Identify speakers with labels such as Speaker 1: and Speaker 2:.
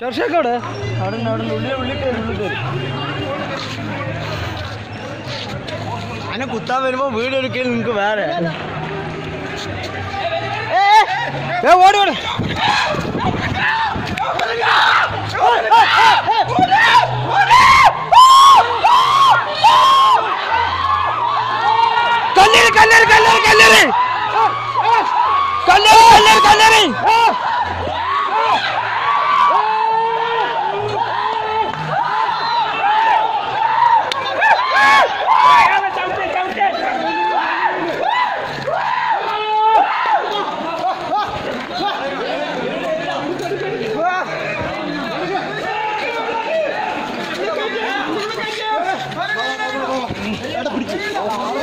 Speaker 1: ഷർഷൊക്കെ അവിടെ അവിടെ അവിടെ. ഉള്ളിൽ ഉള്ളിൽ കയറി ഉള്ളിൽ കയറി അങ്ങനെ കുത്താൻ വരുമ്പോ വീട് എടുക്കൽ നിങ്ങക്ക് വേറെ. ഓടി ഓടി കല്ലേറ് കല്ലേറ് കല്ലേറ് കല്ലേറ്. കല്ലേറ് കല്ലേറ് കല്ലേറ്.
Speaker 2: 知道了。